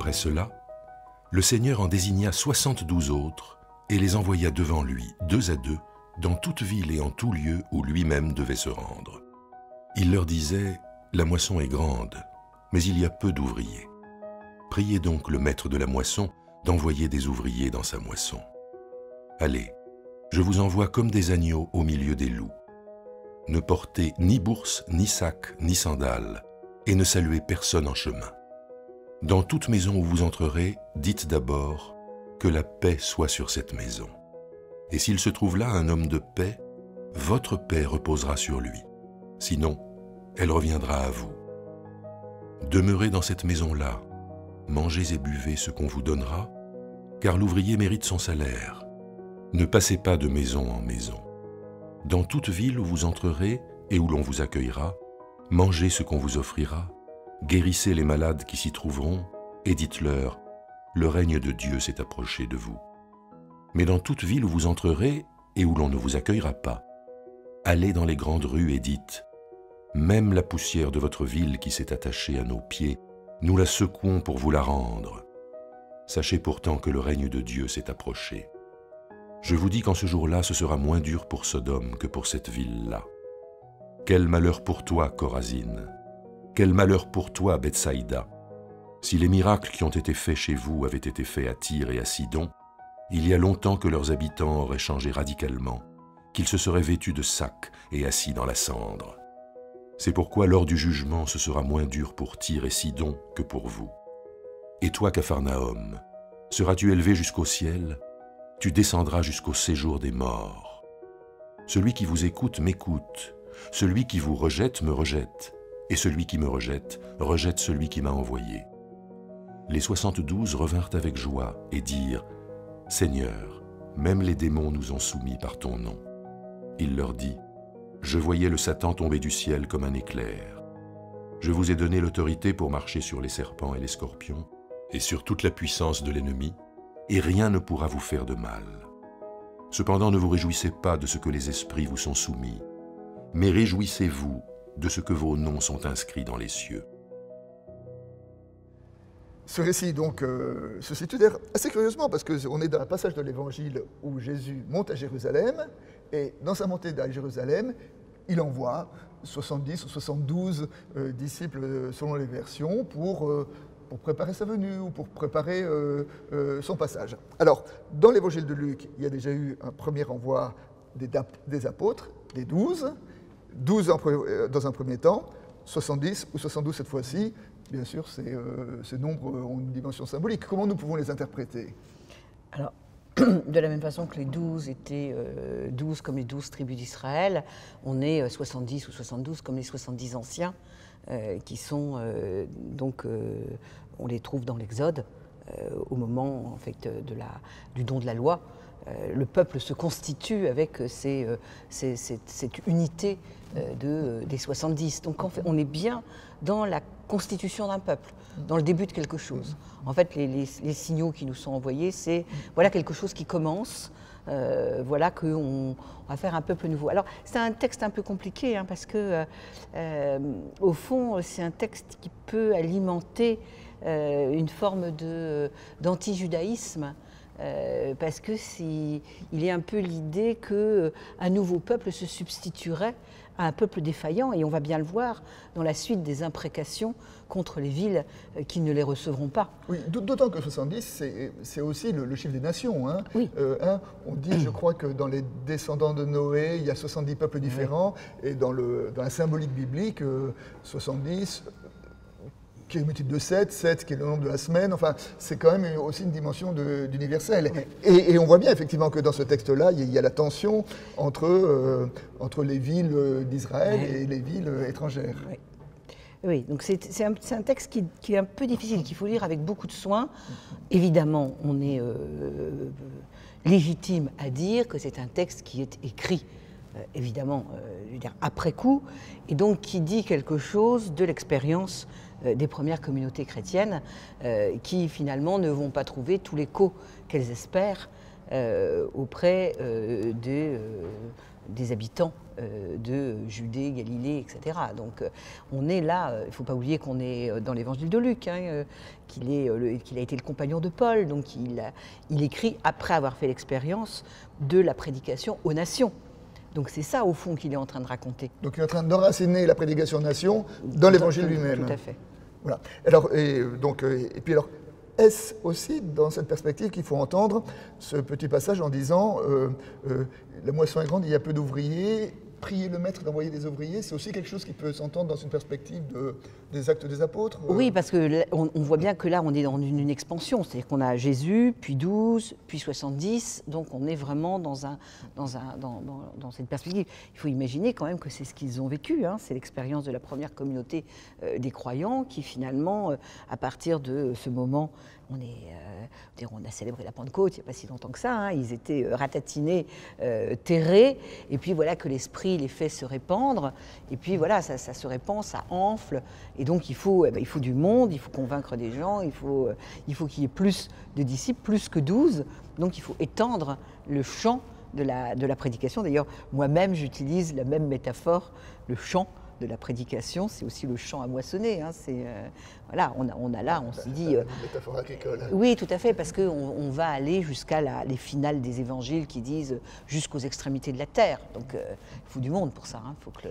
après cela, le Seigneur en désigna soixante-douze autres et les envoya devant lui, deux à deux, dans toute ville et en tout lieu où lui-même devait se rendre. Il leur disait, La moisson est grande, mais il y a peu d'ouvriers. Priez donc le maître de la moisson d'envoyer des ouvriers dans sa moisson. Allez, je vous envoie comme des agneaux au milieu des loups. Ne portez ni bourse, ni sac, ni sandales, et ne saluez personne en chemin. Dans toute maison où vous entrerez, dites d'abord que la paix soit sur cette maison. Et s'il se trouve là un homme de paix, votre paix reposera sur lui. Sinon, elle reviendra à vous. Demeurez dans cette maison-là, mangez et buvez ce qu'on vous donnera, car l'ouvrier mérite son salaire. Ne passez pas de maison en maison. Dans toute ville où vous entrerez et où l'on vous accueillera, mangez ce qu'on vous offrira, guérissez les malades qui s'y trouveront, et dites-leur, le règne de Dieu s'est approché de vous. Mais dans toute ville où vous entrerez et où l'on ne vous accueillera pas, allez dans les grandes rues et dites, même la poussière de votre ville qui s'est attachée à nos pieds, nous la secouons pour vous la rendre. Sachez pourtant que le règne de Dieu s'est approché. Je vous dis qu'en ce jour-là, ce sera moins dur pour Sodome que pour cette ville-là. Quel malheur pour toi, Corazine Quel malheur pour toi, Bethsaïda Si les miracles qui ont été faits chez vous avaient été faits à Tyr et à Sidon, il y a longtemps que leurs habitants auraient changé radicalement, qu'ils se seraient vêtus de sacs et assis dans la cendre. C'est pourquoi lors du jugement, ce sera moins dur pour Tyr et Sidon que pour vous. Et toi, Capharnaüm, seras-tu élevé jusqu'au ciel? Tu descendras jusqu'au séjour des morts. Celui qui vous écoute m'écoute, celui qui vous rejette me rejette, et celui qui me rejette rejette celui qui m'a envoyé. Les soixante-douze revinrent avec joie et dirent, Seigneur, même les démons nous ont soumis par ton nom. Il leur dit, Je voyais le Satan tomber du ciel comme un éclair. Je vous ai donné l'autorité pour marcher sur les serpents et les scorpions, et sur toute la puissance de l'ennemi, et rien ne pourra vous faire de mal. Cependant ne vous réjouissez pas de ce que les esprits vous sont soumis, mais réjouissez-vous de ce que vos noms sont inscrits dans les cieux. Ce récit donc euh, se situe d'ailleurs assez curieusement parce qu'on est dans un passage de l'Évangile où Jésus monte à Jérusalem et dans sa montée à Jérusalem, il envoie 70 ou 72 euh, disciples euh, selon les versions pour préparer sa venue ou pour préparer son passage. Alors, dans l'évangile de Luc, il y a déjà eu un premier envoi des, apôtres, des douze, douze euh, dans un premier temps, 70 ou 72 cette fois-ci. Bien sûr, ces, ces nombres ont une dimension symbolique. Comment nous pouvons les interpréter? Alors, de la même façon que les douze étaient douze comme les douze tribus d'Israël, on est 70 ou 72 comme les 70 anciens. Euh, qui sont euh, donc, euh, on les trouve dans l'Exode au moment en fait du don de la loi. Le peuple se constitue avec ces, cette unité de, des 70. Donc en fait, on est bien dans la constitution d'un peuple, dans le début de quelque chose. En fait, les, signaux qui nous sont envoyés, c'est voilà quelque chose qui commence, euh, voilà qu'on va faire un peuple nouveau. Alors c'est un texte un peu compliqué hein, parce que euh, euh, au fond c'est un texte qui peut alimenter une forme d'anti-judaïsme. Parce que il est un peu l'idée qu'un nouveau peuple se substituerait à un peuple défaillant, et on va bien le voir dans la suite des imprécations contre les villes euh, qui ne les recevront pas. Oui, d'autant que 70, c'est aussi le, chiffre des nations. Hein. Oui. Euh, on dit, je crois que dans les descendants de Noé, il y a 70 peuples différents, et dans, le, dans la symbolique biblique, 70, euh, qui est le multiple de 7, 7 qui est le nombre de la semaine. Enfin, c'est quand même aussi une dimension d'universel. Et, on voit bien effectivement que dans ce texte-là, il y, a la tension entre, euh, entre les villes d'Israël et les villes étrangères. Oui. donc c'est un, un, texte qui, qui, est un peu difficile, qu'il faut lire avec beaucoup de soin. Évidemment, on est euh, légitime à dire que c'est un texte qui est écrit euh, évidemment, dire, après coup, et donc qui dit quelque chose de l'expérience euh, des premières communautés chrétiennes euh, qui finalement ne vont pas trouver tout l'écho qu'elles espèrent euh, auprès des, habitants de Judée, Galilée, etc. Donc on est là, il ne faut pas oublier qu'on est dans l'évangile de Luc, hein, qu'il a été le compagnon de Paul, donc il écrit après avoir fait l'expérience de la prédication aux nations. Donc c'est ça, au fond, qu'il est en train de raconter. Donc il est en train d'enraciner la prédication aux nations dans l'évangile lui-même. Tout à fait. Voilà. Alors, et, donc, et puis alors, est-ce aussi dans cette perspective qu'il faut entendre ce petit passage en disant euh, euh, la moisson est grande, il y a peu d'ouvriers, prier le maître d'envoyer des ouvriers, c'est aussi quelque chose qui peut s'entendre dans une perspective des actes des apôtres euh Oui, parce qu'on on voit bien que là, on est dans une, expansion. C'est-à-dire qu'on a Jésus, puis 12, puis 70. Donc on est vraiment dans, un, dans, un, dans, dans, cette perspective. Il faut imaginer quand même que c'est ce qu'ils ont vécu. Hein. C'est l'expérience de la première communauté euh, des croyants qui finalement, euh, à partir de ce moment euh, on a célébré la Pentecôte il n'y a pas si longtemps que ça, hein. ils étaient euh, ratatinés, euh, terrés, et puis voilà que l'esprit les fait se répandre, et puis voilà, ça, se répand, ça enfle, et donc il faut, eh ben, il faut du monde, il faut convaincre des gens, il faut il faut qu'il y ait plus de disciples, plus que 12, donc il faut étendre le champ de la prédication. D'ailleurs, moi-même, j'utilise la même métaphore, le champ de la prédication, c'est aussi le champ à moissonner. Hein, c'est, euh, voilà, on a, on a, là, on s'est dit. Euh, métaphore agricole. Oui, tout à fait, parce qu'on on va aller jusqu'à les finales des évangiles qui disent jusqu'aux extrémités de la terre. Donc, euh, il faut du monde pour ça. Hein, faut que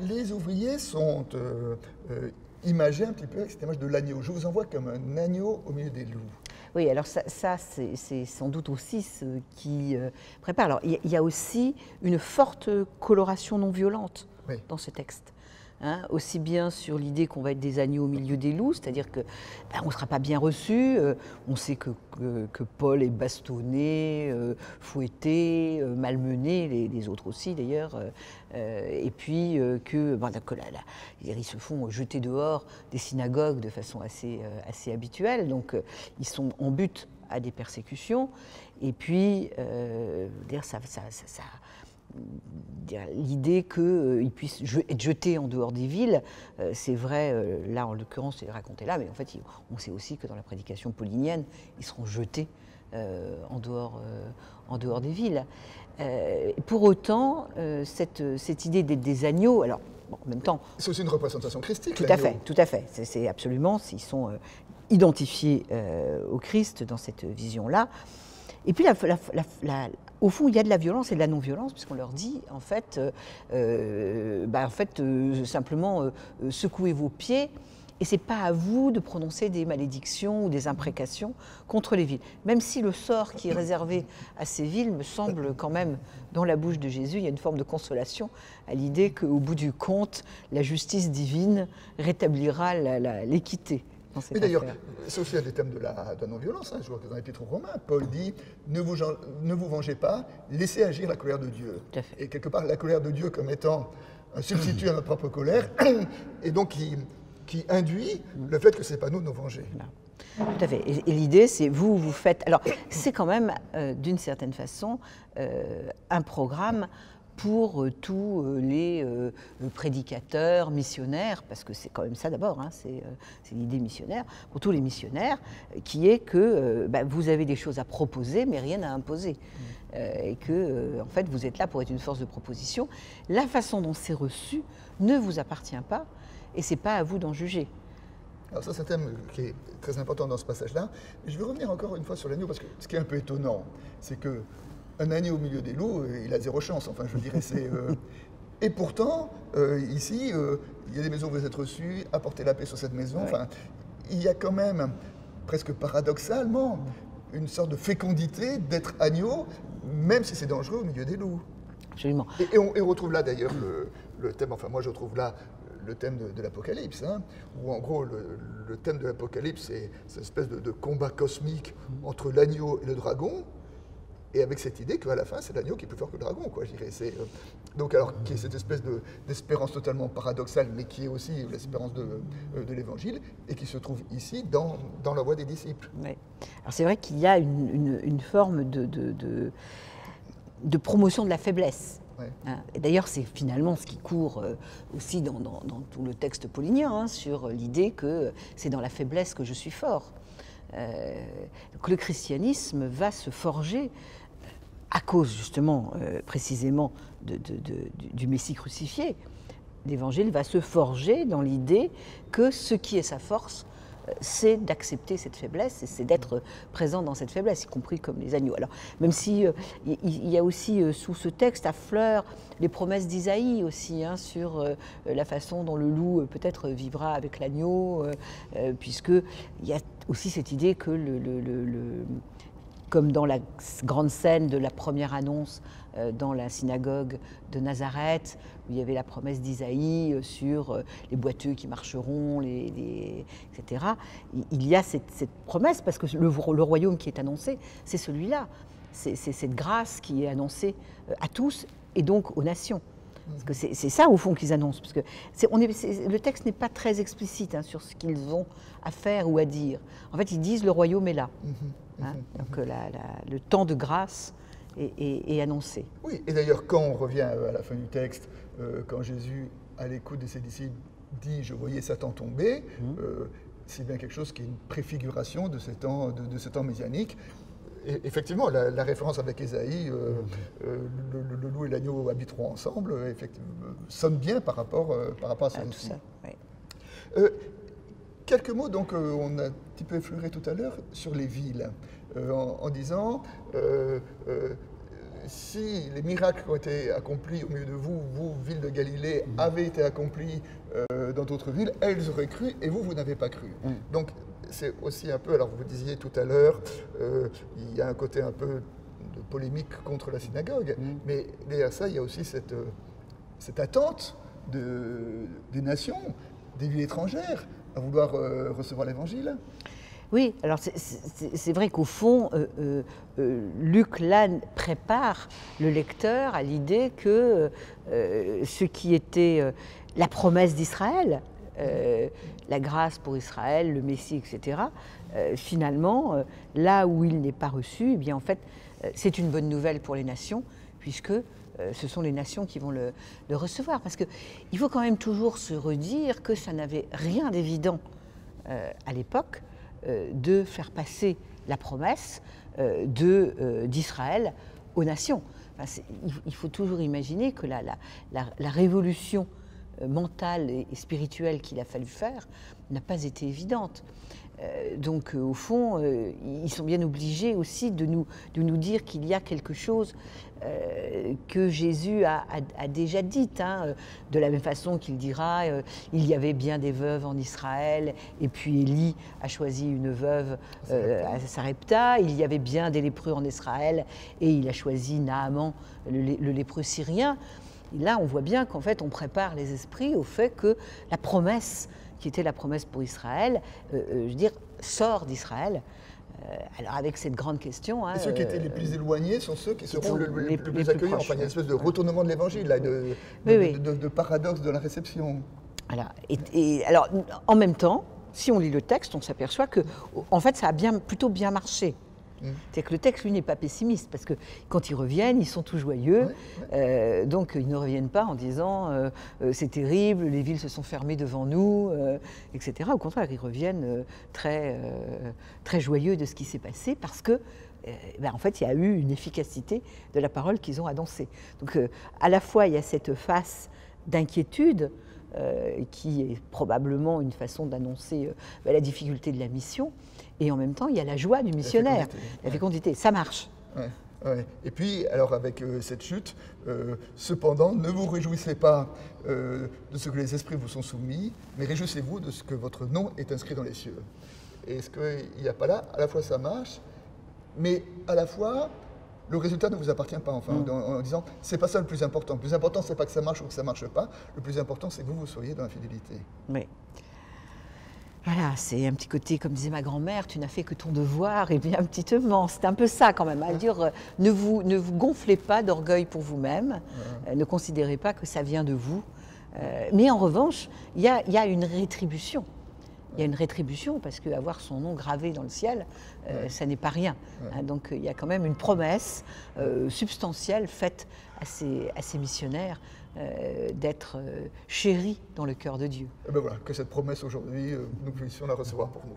les ouvriers sont imagés un petit peu avec cette image de l'agneau. Je vous envoie comme un agneau au milieu des loups. Oui, alors ça, ça c'est sans doute aussi ce qui prépare. Alors, il y, a aussi une forte coloration non violente dans ce texte. Hein, aussi bien sur l'idée qu'on va être des agneaux au milieu des loups, c'est-à-dire qu'on ben, ne sera pas bien reçu. Euh, on sait que, que, Paul est bastonné, euh, fouetté, euh, malmené, les, autres aussi d'ailleurs, et puis que, ben, que là, ils se font jeter dehors des synagogues de façon assez, assez habituelle, donc ils sont en but à des persécutions, et puis ça, ça, ça l'idée qu'ils euh, puissent être jetés en dehors des villes, euh, c'est vrai, euh, là en l'occurrence c'est raconté là, mais en fait on sait aussi que dans la prédication paulinienne, ils seront jetés en, dehors, en dehors des villes. pour autant, cette, cette idée d'être des agneaux, alors en même temps... C'est aussi une représentation christique. Tout à fait, tout à fait. C'est absolument, s'ils sont identifiés au Christ dans cette vision-là. Et puis la, la, au fond, il y a de la violence et de la non-violence, puisqu'on leur dit, en fait, euh, euh, bah, fait euh, simplement, secouez vos pieds, et ce n'est pas à vous de prononcer des malédictions ou des imprécations contre les villes. Même si le sort qui est réservé à ces villes me semble quand même, dans la bouche de Jésus, il y a une forme de consolation à l'idée qu'au bout du compte, la justice divine rétablira l'équité. Et d'ailleurs, c'est aussi un des thèmes de la, non-violence. Hein. Je vois que dans l'Épître aux Romains, Paul dit ne vous, ne vous vengez pas, laissez agir la colère de Dieu. Et quelque part, la colère de Dieu comme étant un substitut à notre propre colère, et donc qui, qui induit le fait que ce n'est pas nous de nous venger. Tout à fait. Et, l'idée, c'est vous, vous faites. Alors, c'est quand même, euh, d'une certaine façon, euh, un programme pour euh, tous euh, les euh, prédicateurs, missionnaires, parce que c'est quand même ça d'abord, hein, c'est l'idée missionnaire, pour tous les missionnaires, qui est que bah, vous avez des choses à proposer, mais rien à imposer. Mmh. et que, en fait, vous êtes là pour être une force de proposition. La façon dont c'est reçu ne vous appartient pas, et c'est pas à vous d'en juger. Alors ça, c'est un thème qui est très important dans ce passage-là. Je vais revenir encore une fois sur l'agneau, parce que ce qui est un peu étonnant, c'est que un agneau au milieu des loups, euh, il a zéro chance. Enfin, je dirais, c'est. Euh, et pourtant, euh, ici, il y a des maisons où vous êtes reçus, apportez la paix sur cette maison. Enfin, il y a quand même, presque paradoxalement, une sorte de fécondité d'être agneau, même si c'est dangereux au milieu des loups. Absolument. Et, on, retrouve là d'ailleurs le, thème, enfin moi je trouve là le thème de, l'Apocalypse, hein, où en gros le, thème de l'Apocalypse c'est cette espèce de, de combat cosmique entre l'agneau et le dragon, et avec cette idée qu'à la fin, c'est l'agneau qui est plus fort que le dragon, quoi, je dirais. C'est, euh, donc, alors, qui est cette espèce de, d'espérance totalement paradoxale, mais qui est aussi l'espérance de, euh, de l'évangile, et qui se trouve ici dans, dans la voie des disciples. Alors, c'est vrai qu'il y a une, une, forme de, de, de, promotion de la faiblesse. Hein. D'ailleurs, c'est finalement ce qui court euh, aussi dans, dans, dans, tout le texte paulinien, hein, sur l'idée que c'est dans la faiblesse que je suis fort. que le christianisme va se forger à cause justement euh, précisément du- Messie crucifié, l'Évangile va se forger dans l'idée que ce qui est sa force, euh, c'est d'accepter cette faiblesse et c'est d'être présent dans cette faiblesse, y compris comme les agneaux. Alors, même si euh, il y a aussi sous ce texte à fleur les promesses d'Isaïe aussi hein, sur la façon dont le loup peut-être vivra avec l'agneau, puisque il y a aussi cette idée que le comme dans la grande scène de la première annonce euh, dans la synagogue de Nazareth, où il y avait la promesse d'Isaïe euh, sur euh, les boiteux qui marcheront, etc. Il- y a cette, promesse, parce que le, royaume qui est annoncé, c'est celui-là. C'est cette grâce qui est annoncée à tous et donc aux nations. Parce que c'est ça, au fond, qu'ils annoncent. Parce que on est- le texte n'est pas très explicite hein, sur ce qu'ils ont à faire ou à dire. En fait, ils disent le royaume est là. Hein, donc euh, la- la- le temps de grâce est, annoncé. Oui, et d'ailleurs, quand on revient à la fin du texte, euh, quand Jésus, à l'écoute de ses disciples, dit Je voyais Satan tomber, euh, c'est bien quelque chose qui est une préfiguration de ce temps, de, de ce temps messianique. Effectivement, la, la référence avec Ésaïe, euh, euh, le, le- le loup et l'agneau habiteront ensemble, euh, effectivement, euh, sonne bien par rapport, euh, par rapport à Ah, tout ça. oui. Euh, quelques mots, donc, on a un petit peu effleuré tout à l'heure sur les villes, en, en disant si les miracles qui ont été accomplis au milieu de vous, vous, ville de Galilée, avaient été accomplis euh, dans d'autres villes, elles auraient cru et vous, vous n'avez pas cru. Donc, c'est aussi un peu, alors vous disiez tout à l'heure, euh, il y a un côté un peu de polémique contre la synagogue, mais derrière ça, il y a aussi cette, euh, cette attente de- des nations, des villes étrangères, à vouloir euh, recevoir l'évangile. Oui, alors c'est- vrai qu'au fond, euh, euh, euh, Luc là prépare le lecteur à l'idée que ce qui était la promesse d'Israël, la grâce pour Israël, le Messie, etc., finalement, là où il n'est pas reçu, eh bien en fait, c'est une bonne nouvelle pour les nations, puisque ce sont les nations qui vont le, recevoir. Parce qu'il faut quand même toujours se redire que ça n'avait rien d'évident à l'époque de faire passer la promesse euh, euh, d'Israël aux nations. Enfin, il, faut toujours imaginer que la, la- la- révolution euh, mentale et spirituelle qu'il a fallu faire n'a pas été évidente. Euh, donc, euh, au fond, euh, ils sont bien obligés aussi de nous, de nous dire qu'il y a quelque chose euh, que Jésus a, a- a déjà dit, hein, de la même façon qu'il dira euh, il y avait bien des veuves en Israël, et puis Élie a choisi une veuve euh, à Sarepta, il y avait bien des lépreux en Israël, et il a choisi Naaman, le, lé- le lépreux syrien. Et là, on voit bien qu'en fait, on prépare les esprits au fait que la promesse, qui était la promesse pour Israël, euh, euh, je veux dire, sort d'Israël. Euh, alors avec cette grande question. hein, Et ceux qui étaient les plus éloignés sont ceux qui seront le, le- les- le les plus plus proches, Enfin, il y a une espèce de retournement de l'évangile, de, de- oui. de- de paradoxe de la réception. Voilà. Et, et alors, en même temps, si on lit le texte, on s'aperçoit que, en fait, ça a bien, plutôt bien marché. Mm. C'est que le texte, lui, n'est pas pessimiste, parce que quand ils reviennent, ils sont tout joyeux. Ouais, Euh, donc, ils ne reviennent pas en disant euh, euh, c'est terrible, les villes se sont fermées devant nous, etc. Au contraire, ils reviennent très, très joyeux de ce qui s'est passé, parce que, ben, en fait, il y a eu une efficacité de la parole qu'ils ont annoncée. Donc, à la fois, il y a cette face d'inquiétude qui est probablement une façon d'annoncer ben, la difficulté de la mission, et en même temps, il y a la joie du missionnaire, fécondité, la fécondité. Ça marche. Ouais, ouais. Et puis, alors avec euh, cette chute, euh, cependant, ne vous réjouissez pas euh, de ce que les esprits vous sont soumis, mais réjouissez-vous de ce que votre nom est inscrit dans les cieux. Et ce qu'il n'y a pas là, à la fois ça marche, mais à la fois, le résultat ne vous appartient pas, enfin, en, en disant, c'est pas ça le plus important. Le plus important, c'est pas que ça marche ou que ça marche pas. Le plus important, c'est que vous, vous soyez dans la fidélité. Oui. Voilà, c'est un petit côté, comme disait ma grand-mère, tu n'as fait que ton devoir, et bien petitement. C'est un peu ça quand même, à dire, euh, ne vous, ne vous gonflez pas d'orgueil pour vous-même, euh, ne considérez pas que ça vient de vous. Euh, mais en revanche, il y y a une rétribution. Il y a une rétribution parce qu'avoir son nom gravé dans le ciel, euh, ça n'est pas rien. Hein, donc il y a quand même une promesse euh, substantielle faite à ces, à ces missionnaires euh, d'être euh, chéris dans le cœur de Dieu. Et ben voilà, que cette promesse aujourd'hui, euh, nous puissions la recevoir pour nous.